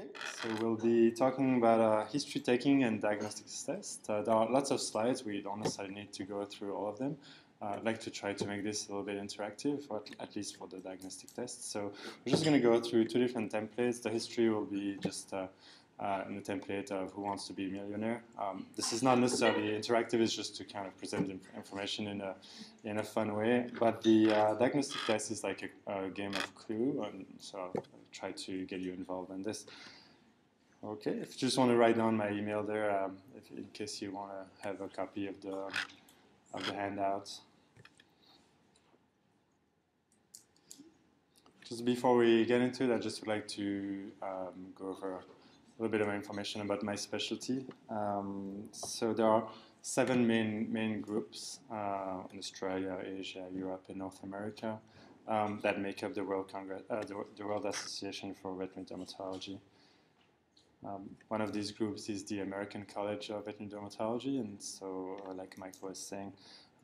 Okay, so we'll be talking about uh, history taking and diagnostics tests. Uh, there are lots of slides. We don't necessarily need to go through all of them. Uh, I'd like to try to make this a little bit interactive, at least for the diagnostic test. So we're just going to go through two different templates. The history will be just uh, uh, in the template of Who Wants to Be a Millionaire. Um, this is not necessarily interactive, it's just to kind of present inf information in a, in a fun way. But the uh, diagnostic test is like a, a, game of Clue, and so I'll try to get you involved in this. Okay, if you just want to write down my email there, um, if, in case you want to have a copy of the, of the handouts. Just before we get into it, I just would like to um, go over a little bit of information about my specialty. Um, so there are seven main main groups uh, in Australia, Asia, Europe, and North America um, that make up the World Congress, uh, the, the, World Association for Veterinary Dermatology. Um, one of these groups is the American College of Veterinary Dermatology, and so, uh, like Mike was saying,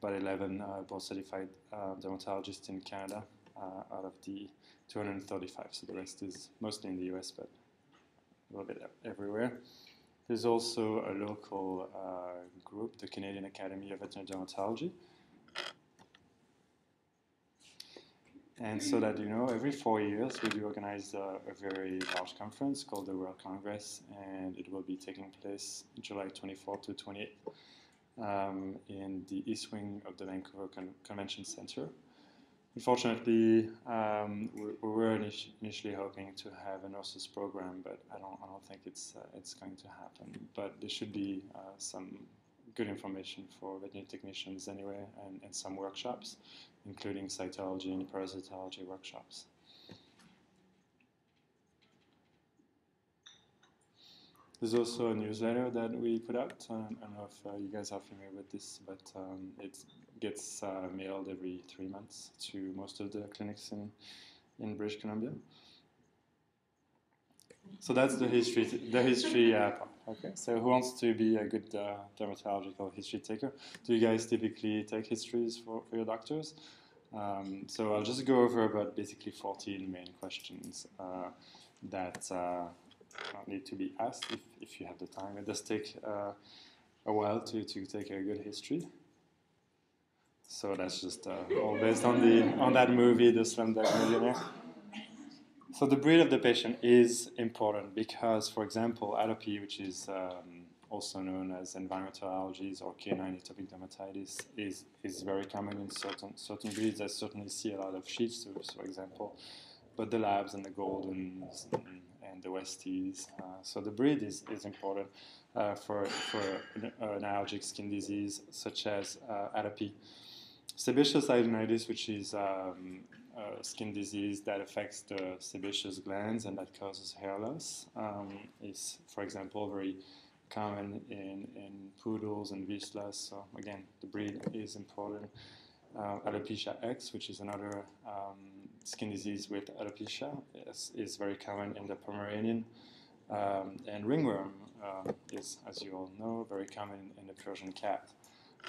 about 11 uh, board certified uh, dermatologists in Canada uh, out of the 235. So the rest is mostly in the US, but a little bit everywhere. There's also a local uh, group, the Canadian Academy of Veterinary Dermatology. And so that you know, every four years we do organize a, a, very large conference called the World Congress, and it will be taking place July 24 to 28 um, in the east wing of the Vancouver Con Convention Center. Unfortunately, um, we, we, were initially hoping to have an ORSUS program, but I don't, I don't think it's, uh, it's going to happen. But there should be uh, some good information for veterinary technicians anyway, and, and some workshops, including cytology and parasitology workshops. There's also a newsletter that we put out. Um, I don't know if uh, you guys are familiar with this, but um, it gets uh, mailed every three months to most of the clinics in, in British Columbia. So that's the history, the history uh, part. Okay, so who wants to be a good uh, dermatological history taker? Do you guys typically take histories for, for your doctors? Um, so I'll just go over about basically 14 main questions uh, that uh, need to be asked if, if you have the time. It does take uh, a while to, to take a good history. So that's just uh, all based on the on that movie, The Slumdog Millionaire. So the breed of the patient is important because, for example, atopy, which is um, also known as environmental allergies or canine atopic dermatitis, is, is very common in certain certain breeds. I certainly see a lot of Shih Tzus, for example, but the Labs and the Goldens and, and the Westies. Uh, so the breed is, is important uh, for, for an, allergic skin disease such as uh, atopy. Sebaceous hidradenitis, which is um, a skin disease that affects the sebaceous glands and that causes hair loss, um, is, for example, very common in, in poodles and Vizslas. So again, the breed is important. Uh, alopecia X, which is another um, skin disease with alopecia, is, is, very common in the Pomeranian. Um, and ringworm uh, is, as you all know, very common in the Persian cat.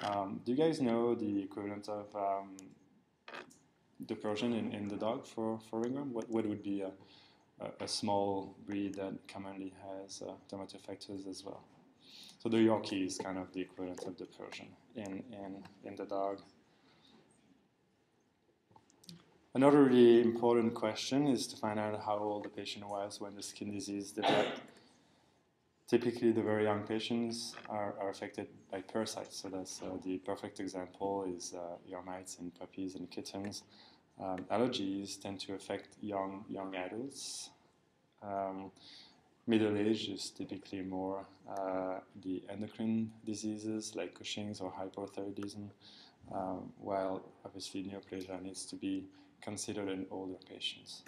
Um, do you guys know the equivalent of um, the Persian in, in the dog for, for ringworm? What, what would be a, a, a small breed that commonly has uh, as well? So the Yorkie is kind of the equivalent of the Persian in, in, in the dog. Another really important question is to find out how old the patient was when the skin disease developed typically the very young patients are, are affected by parasites. So that's uh, the perfect example is uh, young mites in puppies and kittens. Um, allergies tend to affect young young adults. Um, middle age is typically more uh, the endocrine diseases like Cushing's or hypothyroidism, um, while obviously neoplasia needs to be considered in older patients.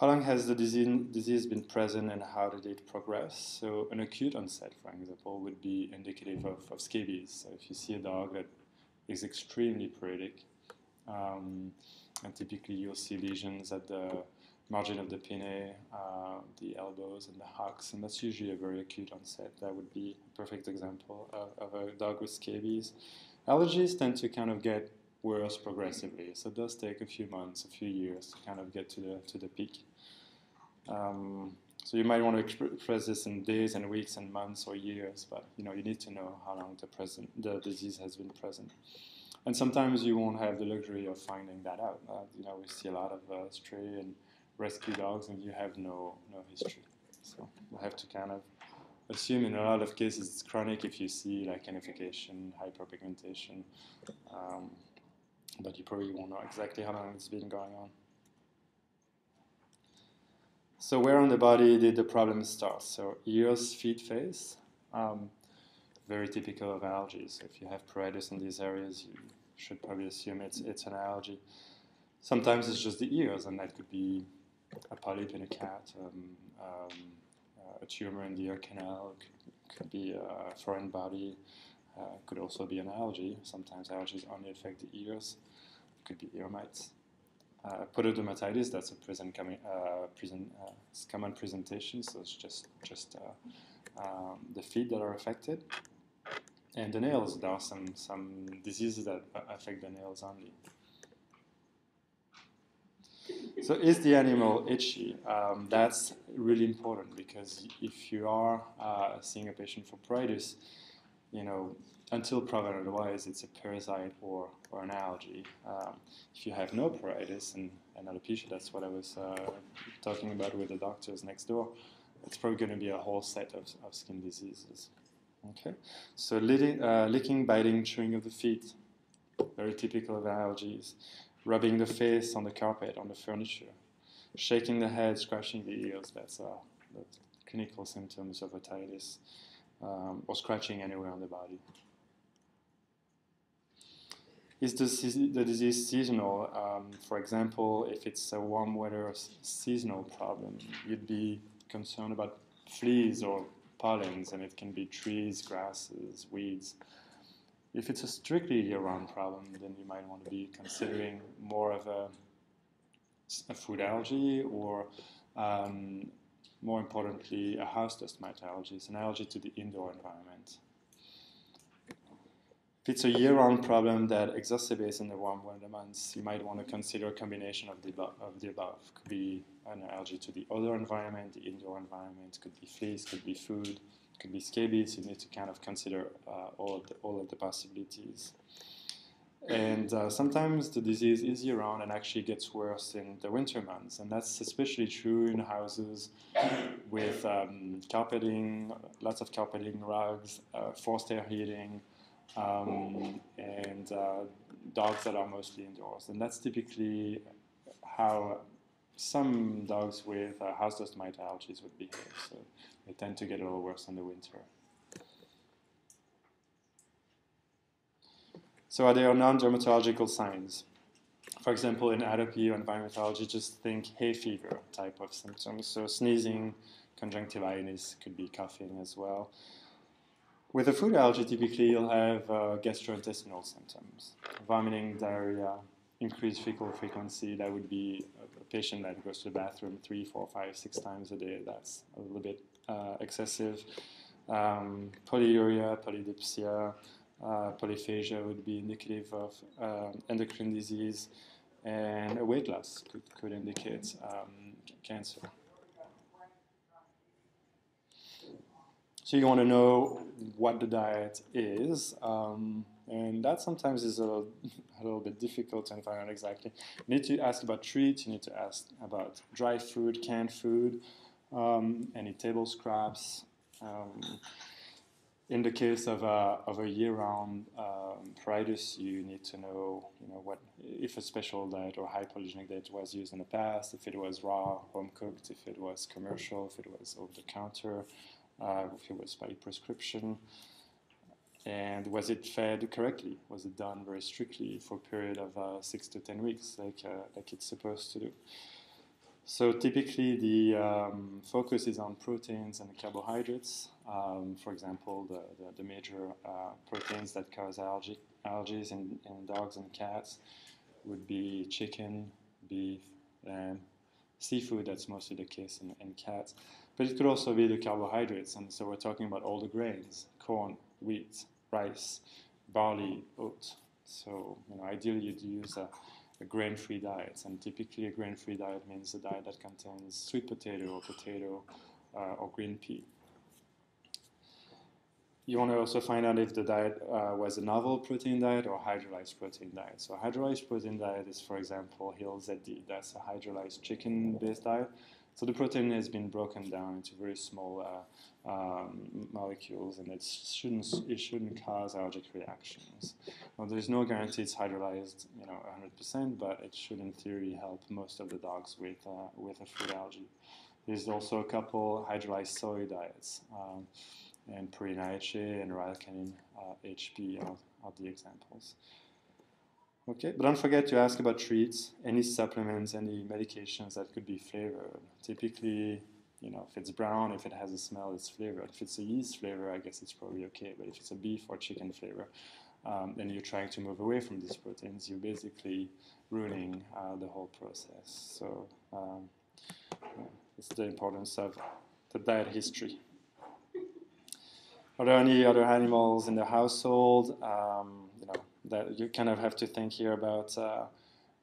How long has the disease been present and how did it progress? So an acute onset, for example, would be indicative of, of scabies. So if you see a dog that is extremely pruritic, um, and typically you'll see lesions at the margin of the pinnae, uh, the elbows, and the hocks, and that's usually a very acute onset. That would be a perfect example of, of a dog with scabies. Allergies tend to kind of get worse progressively, so it does take a few months, a few years to kind of get to the to the peak. Um, so you might want to express this in days and weeks and months or years, but you know you need to know how long the present the disease has been present. And sometimes you won't have the luxury of finding that out. Uh, you know, we see a lot of uh, stray and rescue dogs, and you have no no history. So you have to kind of assume in a lot of cases it's chronic if you see like lichenification, hyperpigmentation, um, but you probably won't know exactly how long it's been going on. So where on the body did the problem start? So ears, feet, face. Um, very typical of allergies. If you have pruritus in these areas, you should probably assume it's, it's an allergy. Sometimes it's just the ears, and that could be a polyp in a cat, um, um, a tumor in the ear canal, could, could be a foreign body, uh, could also be an allergy. Sometimes allergies only affect the ears, It could be ear mites. Uh, pododermatitis, that's a present coming, uh, present, uh, common presentation, so it's just, just uh, um, the feet that are affected. And the nails, there are some, some diseases that affect the nails only. So is the animal itchy? Um, that's really important because if you are uh, seeing a patient for pruritus, you know, until proven otherwise, it's a parasite or, or an allergy. Um, if you have no pruritus and, and alopecia, that's what I was uh, talking about with the doctors next door, it's probably going to be a whole set of, of skin diseases. Okay, so licking, uh, licking, biting, chewing of the feet, very typical of allergies. Rubbing the face on the carpet, on the furniture, shaking the head, scratching the ears. That's uh, the clinical symptoms of otitis, um, or scratching anywhere on the body. Is the, disease seasonal? Um, for example, if it's a warm weather seasonal problem, you'd be concerned about fleas or pollens, and it can be trees, grasses, weeds. If it's a strictly year-round problem, then you might want to be considering more of a, a food allergy or, um, more importantly, a house dust mite allergy. It's an allergy to the indoor environment. If it's a year-round problem that exacerbates in the warm weather months, you might want to consider a combination of the, above, of the above. Could be an allergy to the other environment, the indoor environment, could be fleas, could be food, could be scabies. You need to kind of consider uh, all, of the, all of the possibilities. And uh, sometimes the disease is year-round and actually gets worse in the winter months, and that's especially true in houses with um, carpeting, lots of carpeting, rugs, uh, forced air heating, um, and uh, dogs that are mostly indoors. And that's typically how some dogs with uh, house dust mite allergies would behave. So they tend to get a little worse in the winter. So are there non-dermatological signs? For example, in atopy or environmentology, just think hay fever type of symptoms. So sneezing, conjunctivitis, could be coughing as well. With a food allergy, typically you'll have uh, gastrointestinal symptoms, vomiting, diarrhea, increased fecal frequency. That would be a patient that goes to the bathroom three, four, five, six times a day. That's a little bit uh, excessive. Um, polyuria, polydipsia, polyphagia would be indicative of um, endocrine disease, and a weight loss could, could indicate um, cancer. So you want to know what the diet is, um, and that sometimes is a little, a little, bit difficult to find out exactly. You need to ask about treats, you need to ask about dry food, canned food, um, any table scraps. Um, in the case of a, of a year-round um, pruritus, you need to know, you know, what if a special diet or hypoallergenic diet was used in the past, if it was raw, home cooked, if it was commercial, if it was over the counter, uh, if it was by prescription, and was it fed correctly? Was it done very strictly for a period of uh, six to ten weeks, like uh, like it's supposed to do? So typically, the um, focus is on proteins and carbohydrates. Um, for example, the, the, the major uh, proteins that cause allergies in, in dogs and cats would be chicken, beef, lamb, seafood. That's mostly the case in, in cats. But it could also be the carbohydrates, and so we're talking about all the grains, corn, wheat, rice, barley, oat. So you know, ideally you'd use a, grain-free diets. And typically, a grain-free diet means a diet that contains sweet potato or potato uh, or green pea. You want to also find out if the diet uh, was a novel protein diet or hydrolyzed protein diet. So hydrolyzed protein diet is, for example, Hill ZD. That's a hydrolyzed chicken-based diet. So the protein has been broken down into very small uh, um, molecules, and it shouldn't it shouldn't cause allergic reactions. Well, there's no guarantee it's hydrolyzed, you know, 100%, but it should, in theory, help most of the dogs with uh, with a food allergy. There's also a couple hydrolyzed soy diets, um, and Purina HA and Royal uh, HP are, are the examples. Okay, but don't forget to ask about treats, any supplements, any medications that could be flavored. Typically, you know, if it's brown, if it has a smell, it's flavored. If it's a yeast flavor, I guess it's probably okay. But if it's a beef or chicken flavor, um, you're trying to move away from these proteins, you're basically ruining uh, the whole process. So um, yeah, it's the importance of the diet history. Are there any other animals in the household? Um, that you kind of have to think here about uh,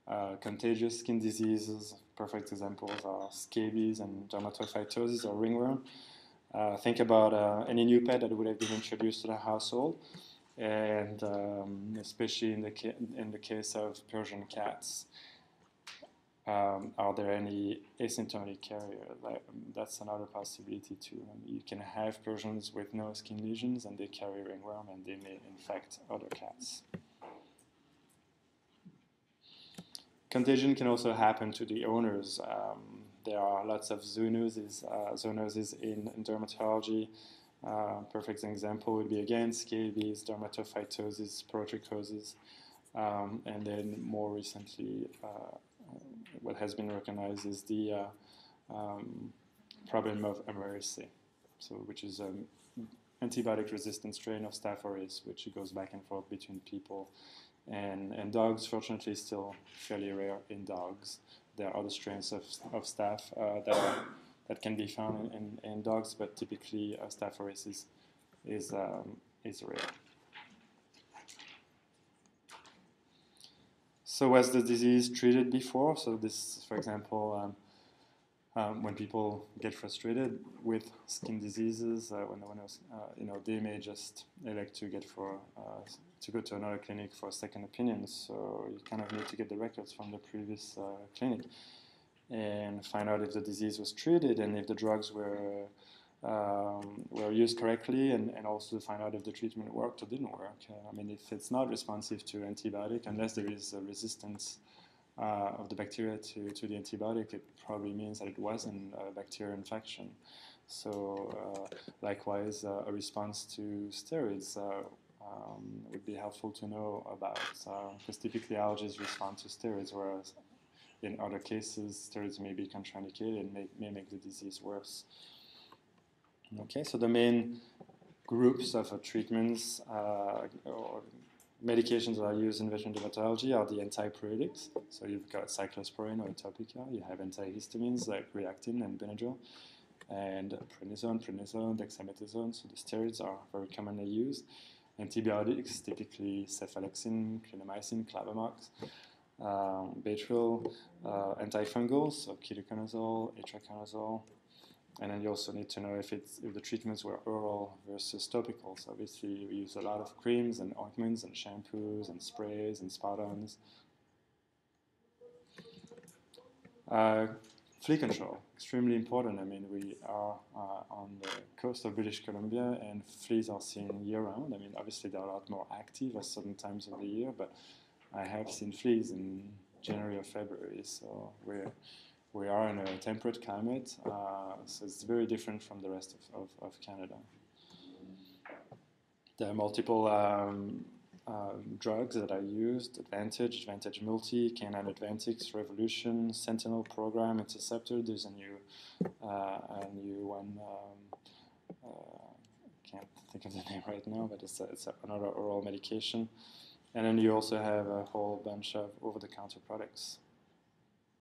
uh, contagious skin diseases. Perfect examples are scabies and dermatophytosis or ringworm. Uh, think about any new pet that would have been introduced to the household, and um, especially in the in the case of Persian cats. Um, are there any asymptomatic carriers? That, that's another possibility too. You can have Persians with no skin lesions and they carry ringworm and they may infect other cats. Contagion can also happen to the owners. Um, there are lots of zoonoses, uh, zoonoses in, in dermatology. Uh, perfect example would be again scabies, dermatophytosis, sporotrichosis, um, and then more recently, uh, what has been recognized is the uh, um, problem of MRSA, so which is an antibiotic-resistant strain of Staph aureus, which goes back and forth between people and, and dogs, fortunately, still fairly rare in dogs. There are other strains of, of staph uh, that, are, that can be found in, in, in dogs, but typically uh, staph aureus is, is, um, is rare. So was the disease treated before? So this, for example, um, um, when people get frustrated with skin diseases, uh, when, when uh, you know, they may just elect to get for uh, to go to another clinic for a second opinion. So you kind of need to get the records from the previous uh, clinic and find out if the disease was treated and if the drugs were um, were used correctly, and, and also to find out if the treatment worked or didn't work. Uh, I mean, if it's not responsive to antibiotic, unless there is a resistance uh, of the bacteria to, to the antibiotic, it probably means that it wasn't a bacterial infection. So, uh, likewise, uh, a response to steroids uh, um, would be helpful to know about, because uh, typically allergies respond to steroids, whereas in other cases, steroids may be contraindicated and may, may make the disease worse. Okay, so the main groups of uh, treatments or medications that are used in veterinary dermatology are the antipruritics. So you've got cyclosporin or Atopica. You have antihistamines like Reactine and Benadryl, and prednisone, prednisone, dexamethasone. So the steroids are very commonly used. Antibiotics, typically cephalexin, clindamycin, clavamox, um, uh, antifungals, so ketoconazole, itraconazole, and then you also need to know if it's if the treatments were oral versus topical. So obviously we use a lot of creams and ointments and shampoos and sprays and spot-ons. Uh, flea control, extremely important. I mean, we are uh, on the coast of British Columbia and fleas are seen year-round. I mean, obviously they're a lot more active at certain times of the year, but I have seen fleas in January or February, so we're we are in a temperate climate, uh, so it's very different from the rest of, of, of Canada. There are multiple um, uh, drugs that are used, Advantage, Advantage Multi, Canine Advantix, Revolution, Sentinel Program, Interceptor, there's a new, uh, a new one, um, uh, can't think of the name right now, but it's, a, it's a, another oral medication. And then you also have a whole bunch of over-the-counter products.